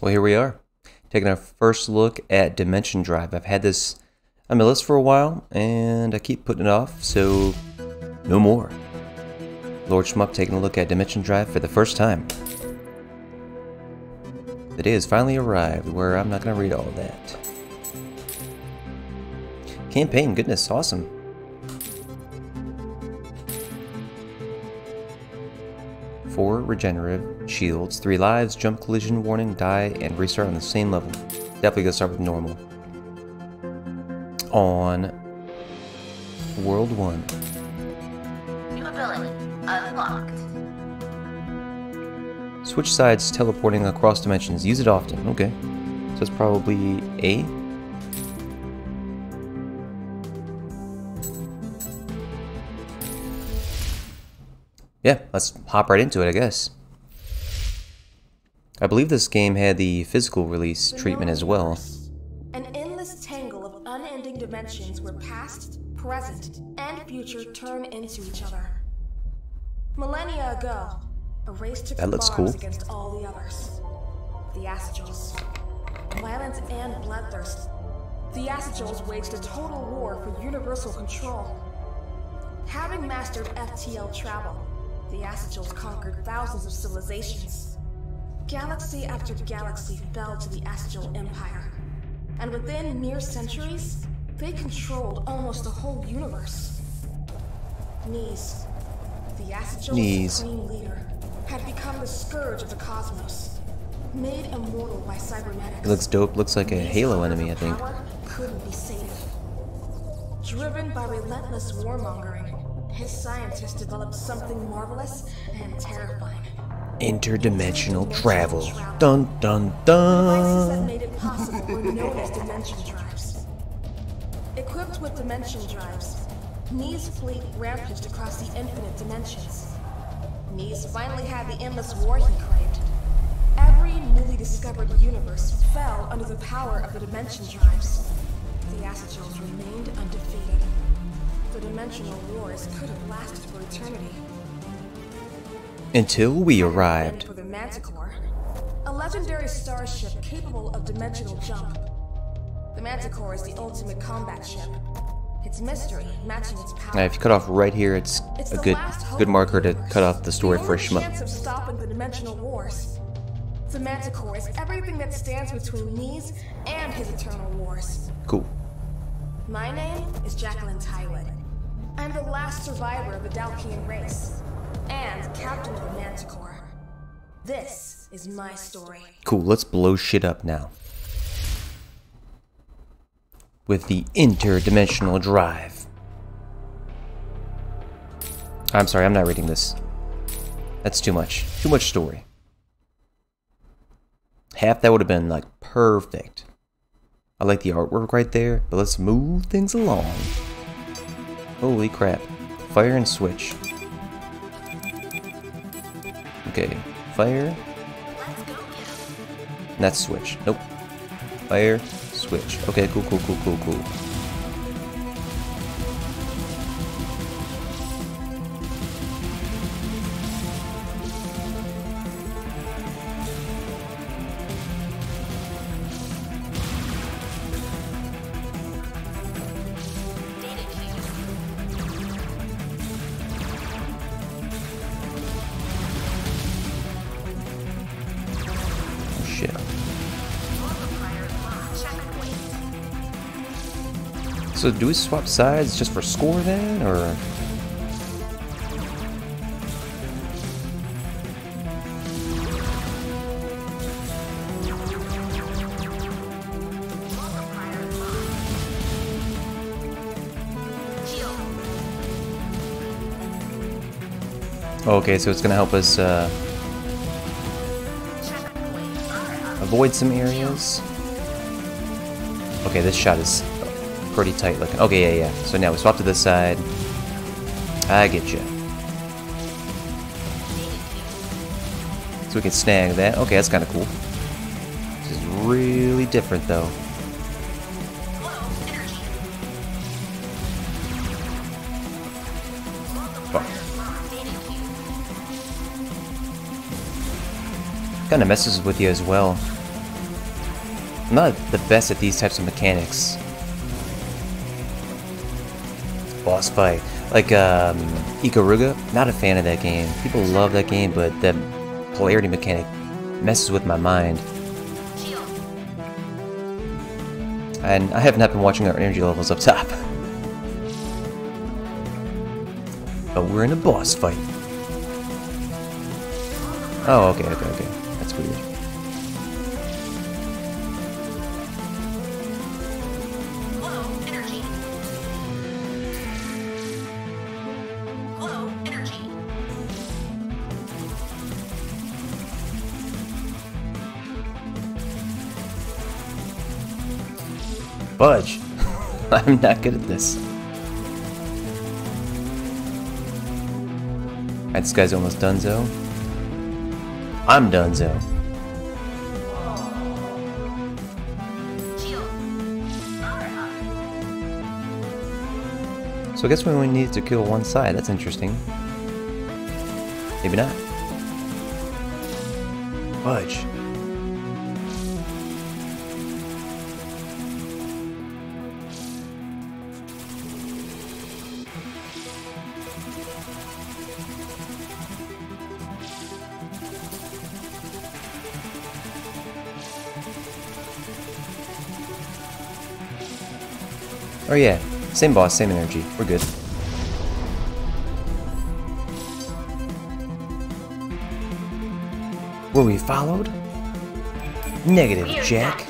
Well, here we are, taking our first look at Dimension Drive. I've had this on my list for a while, and I keep putting it off, so no more. Lord Shmup taking a look at Dimension Drive for the first time. The day has finally arrived where I'm not going to read all that. Campaign, goodness, awesome. Four regenerative shields, three lives, jump collision warning, die, and restart on the same level. Definitely gonna start with normal. On World 1. New ability unlocked. Switch sides teleporting across dimensions. Use it often. Okay. So it's probably A. Yeah, let's hop right into it, I guess. I believe this game had the physical release treatment as well. An endless tangle of unending dimensions where past, present, and future turn into each other. Millennia ago, a race took That looks cool. against all the others. The Astrals. Violence and bloodthirst. The Astrals waged a total war for universal control. Having mastered FTL travel, the Astrals conquered thousands of civilizations. Galaxy after galaxy fell to the Astral Empire. And within mere centuries, they controlled almost the whole universe. Knees, the Astral supreme leader, had become the scourge of the cosmos. Made immortal by cybernetics. It looks dope. Looks like a Halo enemy, I think. power Couldn't be sated. Driven by relentless warmongering, his scientists developed something marvelous and terrifying. Interdimensional travel. Dun dun Devices that dun. made it possible were known as dimension drives. Equipped with dimension drives, Nee's fleet rampaged across the infinite dimensions. Nee's finally had the endless war he craved. Every newly discovered universe fell under the power of the dimension drives. The Astrals remained undefeated. The dimensional wars could have lasted for eternity. Until we arrived. for the Manticore, a legendary starship capable of dimensional jump. The Manticore is the ultimate combat ship. Its mystery matching its power. Now, if you cut off right here, it's It's a good good marker to cut off the story the for shmup. chance of stopping the dimensional wars. The Manticore is everything that stands between these and his eternal wars. Cool. My name is Jackelyne Tywood. I'm the last survivor of the Dalkian race, and captain of the Manticore. This is my story. Cool, let's blow shit up now. With the interdimensional drive. I'm sorry, I'm not reading this. That's too much. Too much story. Half that would have been like perfect. I like the artwork right there, but let's move things along. Holy crap. Fire and switch. Okay, fire, that's switch. Nope. Fire, switch. Okay, cool, cool, cool, cool, cool. So do we swap sides just for score then, or? Okay, so it's gonna help us uh, avoid some areas. Okay, this shot is pretty tight looking. Okay, yeah, yeah. So now we swap to this side. I get you. So we can snag that. Okay, that's kind of cool. This is really different though. Kind of messes with you as well. I'm not the best at these types of mechanics. Boss fight. Like, um, Ikaruga, not a fan of that game. People love that game, but the polarity mechanic messes with my mind. And I have not been watching our energy levels up top. But we're in a boss fight. Oh, okay, okay, okay. That's weird. Budge! I'm not good at this. Alright, this guy's almost donezo. I'm donezo. Shield. So I guess we only need to kill one side. That's interesting. Maybe not. Budge. Oh yeah, same boss, same energy. We're good. Were we followed? Negative, We're Jack.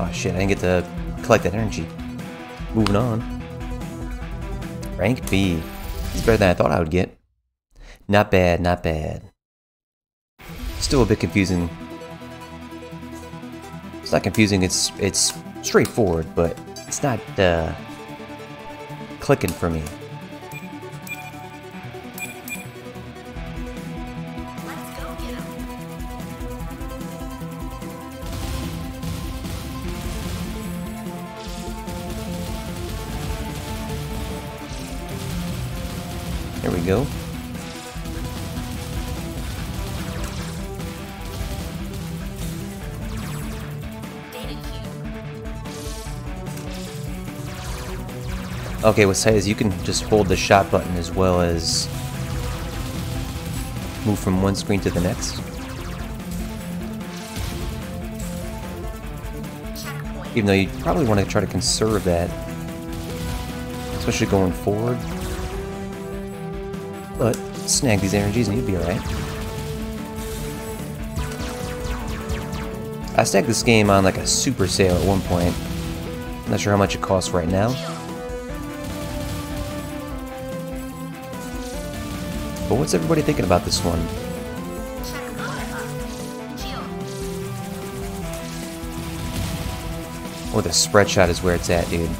Oh shit, I didn't get to collect that energy. Moving on. Rank B. It's better than I thought I would get. Not bad, not bad. Still a bit confusing. It's not confusing, it's it's straightforward, but it's not uh, clicking for me. There we go. Okay, what's tight is you can just hold the shot button as well as move from one screen to the next. Even though you probably want to try to conserve that, especially going forward. But snag these energies and you'll be alright. I snagged this game on like a super sale at one point. Not sure how much it costs right now. But what's everybody thinking about this one? Oh, the spread shot is where it's at, dude.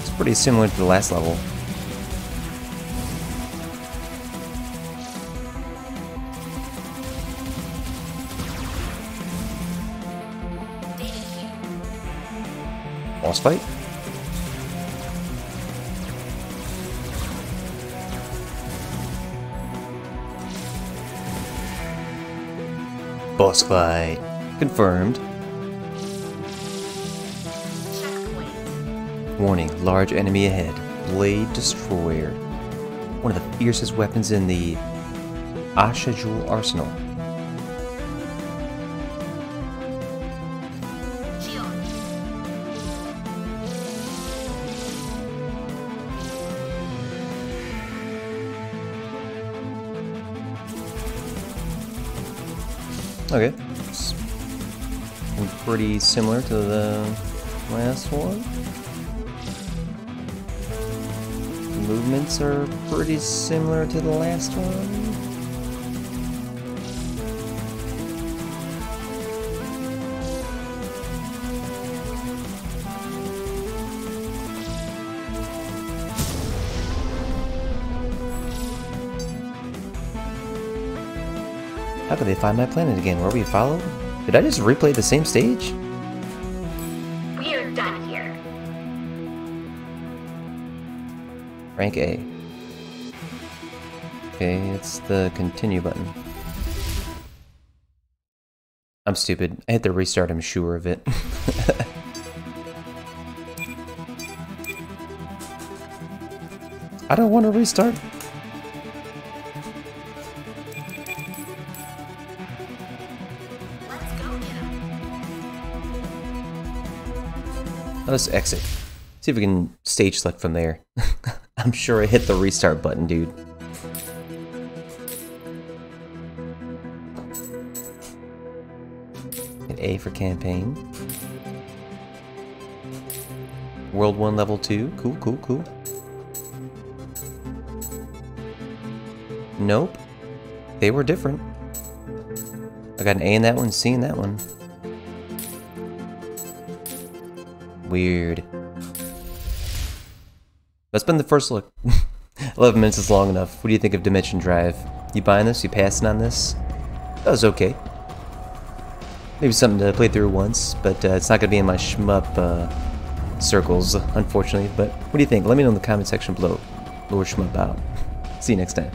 It's pretty similar to the last level. Boss fight? Boss fight. Confirmed. Checkpoint. Warning, large enemy ahead. Blade Destroyer. One of the fiercest weapons in the Asha Jewel arsenal. Okay. Pretty similar to the last one. Movements are pretty similar to the last one. How could they find my planet again? Where were we followed? Did I just replay the same stage? We're done here. Rank A. Okay, it's the continue button. I'm stupid. I hit the restart, I'm sure of it. I don't want to restart. Let's exit. See if we can stage select from there. I'm sure I hit the restart button, dude. Hit A for campaign. World 1 level 2. Cool, cool, cool. Nope. They were different. I got an A in that one, C in that one. Weird. That's been the first look. 11 minutes is long enough. What do you think of Dimension Drive? You buying this? You passing on this? That was okay. Maybe something to play through once, but uh, it's not going to be in my shmup uh, circles, unfortunately. But what do you think? Let me know in the comment section below. Lord Shmup out. See you next time.